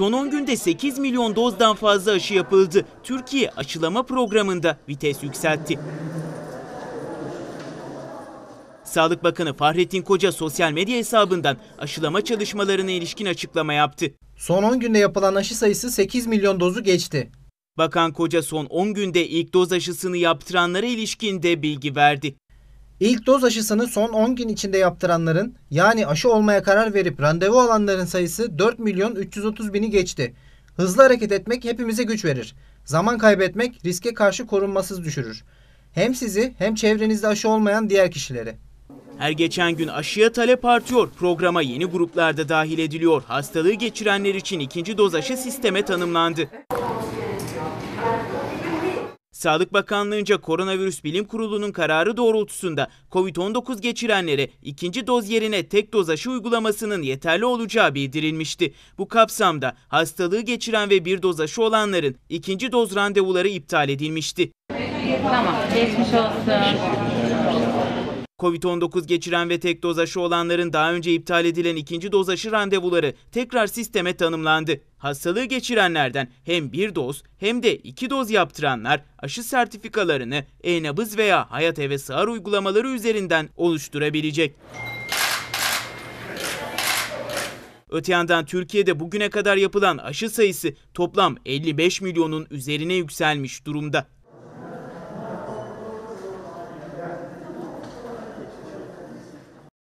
Son 10 günde 8 milyon dozdan fazla aşı yapıldı. Türkiye aşılama programında vites yükseltti. Sağlık Bakanı Fahrettin Koca sosyal medya hesabından aşılama çalışmalarına ilişkin açıklama yaptı. Son 10 günde yapılan aşı sayısı 8 milyon dozu geçti. Bakan Koca son 10 günde ilk doz aşısını yaptıranlara ilişkin de bilgi verdi. İlk doz aşısını son 10 gün içinde yaptıranların yani aşı olmaya karar verip randevu alanların sayısı 4 milyon 330 bini geçti. Hızlı hareket etmek hepimize güç verir. Zaman kaybetmek riske karşı korunmasız düşürür. Hem sizi hem çevrenizde aşı olmayan diğer kişileri. Her geçen gün aşıya talep artıyor. Programa yeni gruplar da dahil ediliyor. Hastalığı geçirenler için ikinci doz aşı sisteme tanımlandı. Sağlık Bakanlığı'nca Koronavirüs Bilim Kurulu'nun kararı doğrultusunda COVID-19 geçirenlere ikinci doz yerine tek doz aşı uygulamasının yeterli olacağı bildirilmişti. Bu kapsamda hastalığı geçiren ve bir doz aşı olanların ikinci doz randevuları iptal edilmişti. Tamam, geçmiş olsun. Covid-19 geçiren ve tek doz aşı olanların daha önce iptal edilen ikinci doz aşı randevuları tekrar sisteme tanımlandı. Hastalığı geçirenlerden hem bir doz hem de iki doz yaptıranlar aşı sertifikalarını e-nabız veya Hayat Eve Sığar uygulamaları üzerinden oluşturabilecek. Öte yandan Türkiye'de bugüne kadar yapılan aşı sayısı toplam 55 milyonun üzerine yükselmiş durumda.